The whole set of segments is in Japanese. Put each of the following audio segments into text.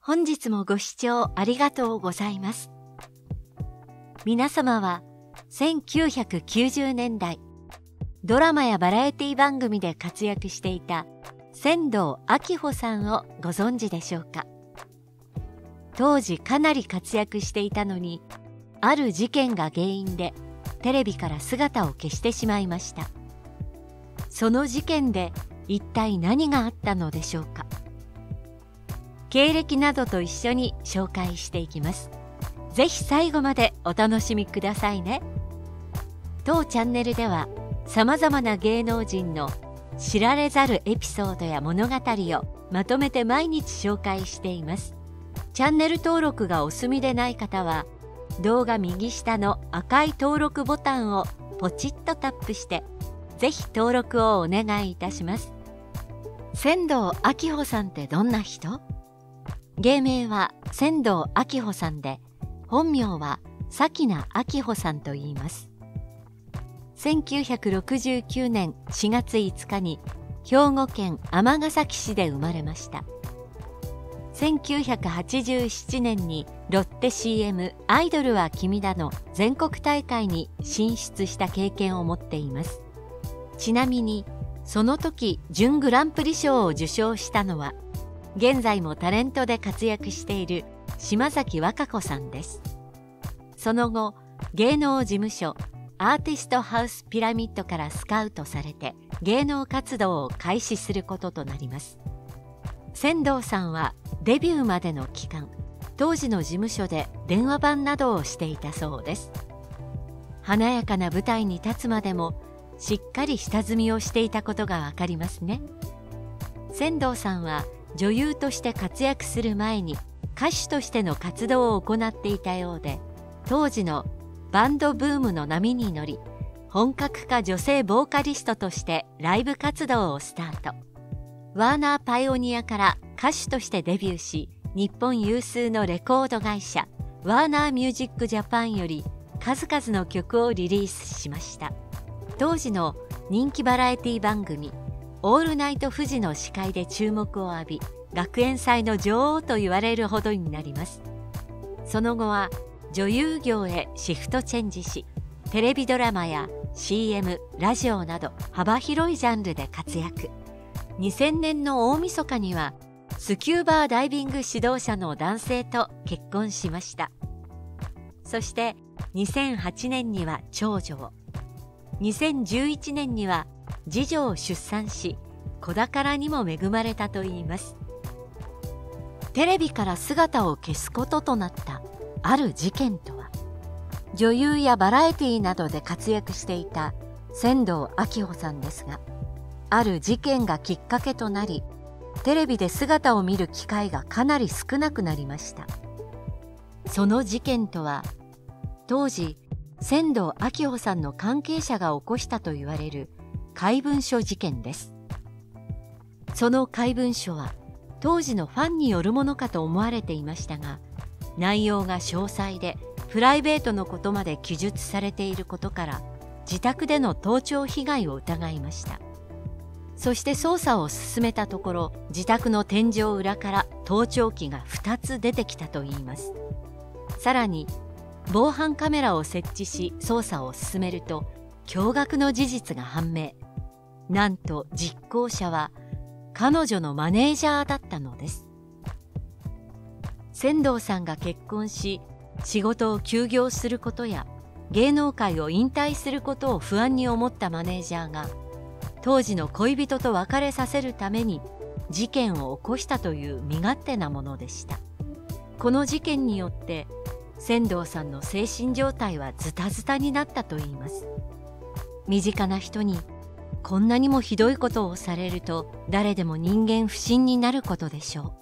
本日もご視聴ありがとうございます。皆様は1990年代、ドラマやバラエティ番組で活躍していた仙道明穂さんをご存知でしょうか当時かなり活躍していたのに、ある事件が原因でテレビから姿を消してしまいました。その事件で一体何があったのでしょうか経歴などと一緒に紹介していきます。ぜひ最後までお楽しみくださいね。当チャンネルでは様々な芸能人の知られざるエピソードや物語をまとめて毎日紹介しています。チャンネル登録がお済みでない方は動画右下の赤い登録ボタンをポチッとタップしてぜひ登録をお願いいたします。仙道明穂さんってどんな人？芸名は仙道明穂さんで、本名は咲名明穂さんと言います。1969年4月5日に兵庫県尼崎市で生まれました。1987年にロッテ CM「アイドルは君だ」の全国大会に進出した経験を持っています。ちなみにその時準グランプリ賞を受賞したのは現在もタレントで活躍している島崎和歌子さんです。その後芸能事務所アーティストハウスピラミッドからスカウトされて芸能活動を開始することとなります。仙道さんはデビューまでの期間当時の事務所で電話番などをしていたそうです。華やかな舞台に立つまでもしっかり下積みをしていたことがわかりますね。仙道さんは女優として活躍する前に歌手としての活動を行っていたようで当時のバンドブームの波に乗り本格化女性ボーカリストとしてライブ活動をスタート。ワーナーパイオニアから歌手としてデビューし日本有数のレコード会社ワーナーミュージックジャパンより数々の曲をリリースしました。当時の人気バラエティ番組オールナイト富士の司会で注目を浴び学園祭の女王と言われるほどになります。その後は女優業へシフトチェンジしテレビドラマや CM ラジオなど幅広いジャンルで活躍。2000年の大晦日にはスキューバーダイビング指導者の男性と結婚しました。そして2008年には長女を。2011年には次女を出産し子宝にも恵まれたといいます。テレビから姿を消すこととなったある事件とは女優やバラエティなどで活躍していた仙道明穂さんですがある事件がきっかけとなりテレビで姿を見る機会がかなり少なくなりました。その事件とは当時仙道明穂さんの関係者が起こしたと言われる怪文書事件です。その怪文書は当時のファンによるものかと思われていましたが内容が詳細でプライベートのことまで記述されていることから自宅での盗聴被害を疑いました。そして捜査を進めたところ自宅の天井裏から盗聴器が2つ出てきたといいます。さらに防犯カメラを設置し捜査を進めると驚愕の事実が判明。なんと実行者は彼女のマネージャーだったのです。仙道さんが結婚し仕事を休業することや芸能界を引退することを不安に思ったマネージャーが当時の恋人と別れさせるために事件を起こしたという身勝手なものでした。この事件によって仙道さんの精神状態はズタズタになったといいます。身近な人にこんなにもひどいことをされると誰でも人間不信になることでしょ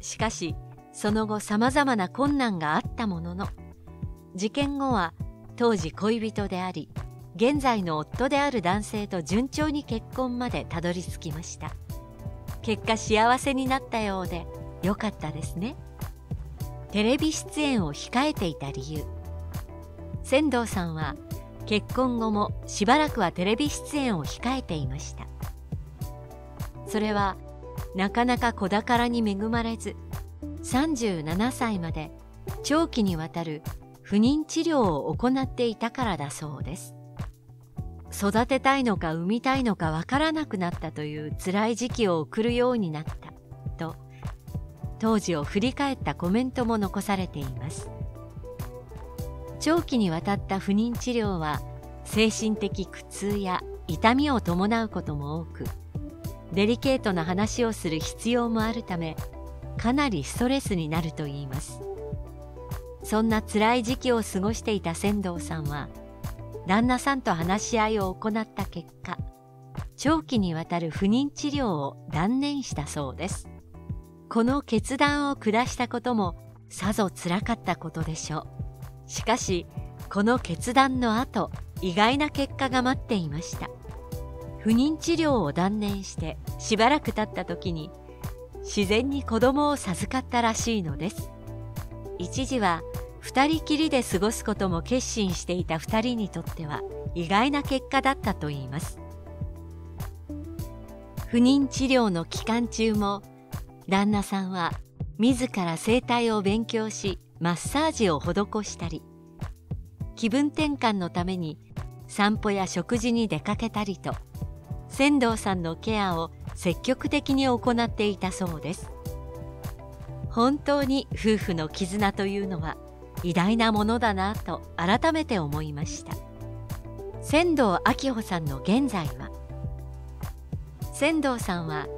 う。しかし、その後様々な困難があったものの、事件後は当時恋人であり、現在の夫である男性と順調に結婚までたどり着きました。結果幸せになったようでよかったですね。テレビ出演を控えていた理由。仙道さんは結婚後もしばらくはテレビ出演を控えていました。それはなかなか子宝に恵まれず37歳まで長期にわたる不妊治療を行っていたからだそうです。育てたいのか産みたいのかわからなくなったという辛い時期を送るようになったと当時を振り返ったコメントも残されています。長期にわたった不妊治療は精神的苦痛や痛みを伴うことも多くデリケートな話をする必要もあるためかなりストレスになるといいます。そんな辛い時期を過ごしていた仙道さんは旦那さんと話し合いを行った結果長期にわたる不妊治療を断念したそうです。この決断を下したこともさぞ辛かったことでしょう。しかしこの決断の後意外な結果が待っていました。不妊治療を断念してしばらく経った時に自然に子供を授かったらしいのです。一時は二人きりで過ごすことも決心していた二人にとっては意外な結果だったといいます。不妊治療の期間中も旦那さんは自ら整体を勉強しマッサージを施したり気分転換のために散歩や食事に出かけたりと仙道さんのケアを積極的に行っていたそうです。本当に夫婦の絆というのは偉大なものだなと改めて思いました。仙道明穂さんの現在は仙道さんは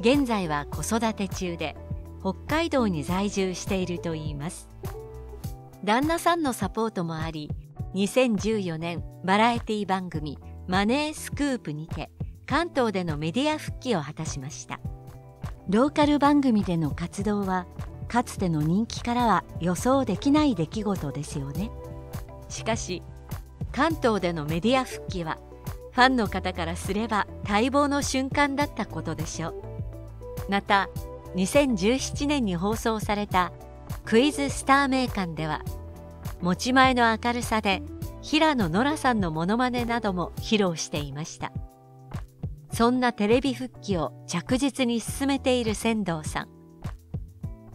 現在は子育て中で北海道に在住しているといいます。旦那さんのサポートもあり2014年バラエティ番組「マネースクープ」にて関東でのメディア復帰を果たしました。ローカル番組での活動はかつての人気からは予想できない出来事ですよね。しかし関東でのメディア復帰はファンの方からすれば待望の瞬間だったことでしょう。また2017年に放送されたクイズスター名鑑では持ち前の明るさで平野ノラさんのモノマネなども披露していました。そんなテレビ復帰を着実に進めている仙道さん。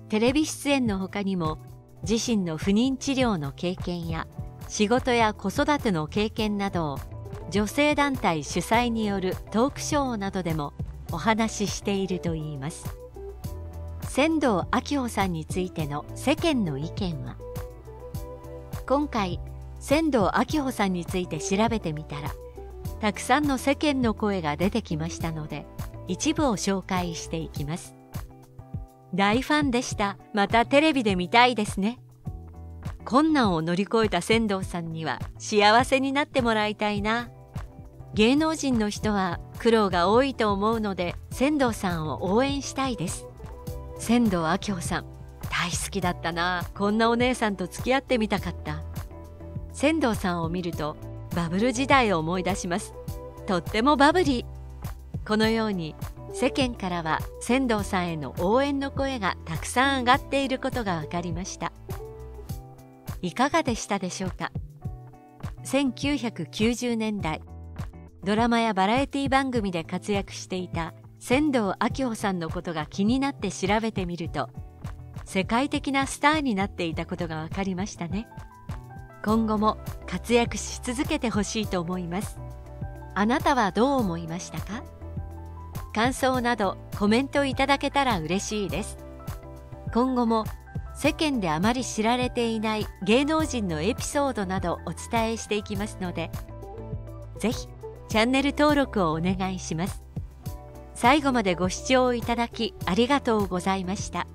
テレビ出演の他にも自身の不妊治療の経験や仕事や子育ての経験などを女性団体主催によるトークショーなどでもお話ししているといいます。仙道明穂さんについての世間の意見は？今回仙道明穂さんについて調べてみたらたくさんの世間の声が出てきましたので一部を紹介していきます。大ファンでした。またテレビで見たいですね。困難を乗り越えた仙道さんには幸せになってもらいたいな。芸能人の人は苦労が多いと思うので仙道さんを応援したいです。仙道明穂さん大好きだったなこんなお姉さんと付き合ってみたかった。仙道さんを見るとバブル時代を思い出します。とってもバブリー。このように世間からは仙道さんへの応援の声がたくさん上がっていることが分かりました。いかがでしたでしょうか？1990年代ドラマやバラエティ番組で活躍していた仙道明穂さんのことが気になって調べてみると世界的なスターになっていたことが分かりましたね。今後も活躍し続けてほしいと思います。あなたはどう思いましたか？感想などコメントいただけたら嬉しいです。今後も世間であまり知られていない芸能人のエピソードなどお伝えしていきますのでぜひチャンネル登録をお願いします。最後までご視聴いただきありがとうございました。